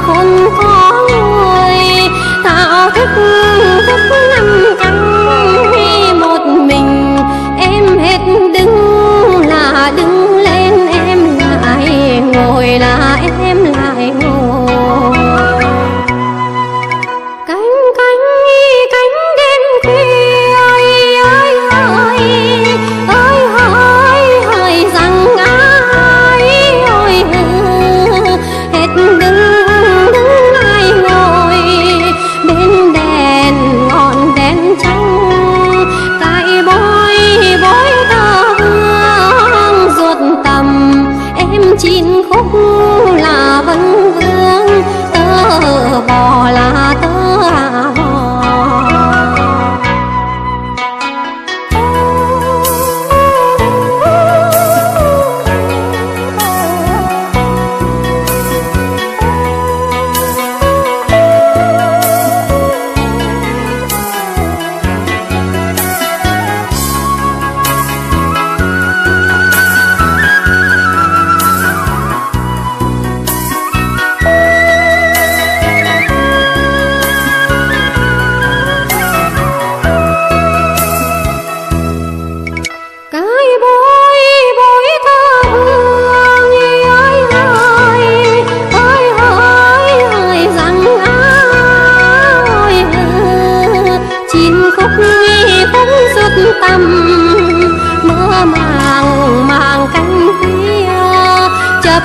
khôn khó người tạo thức thức năm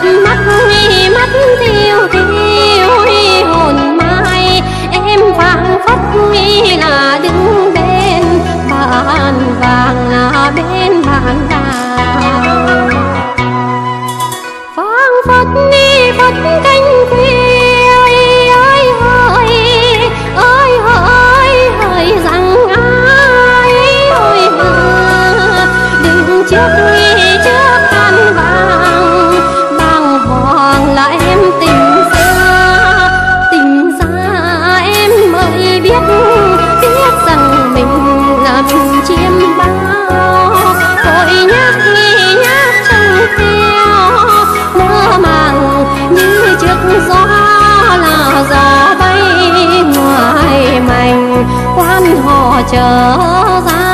thật mắt biết biết rằng mình là mình chiêm bao. Tội nhắc nghi nhắc chẳng theo nỡ màng như trước gió là gió bay ngoài mình quan họ chờ ra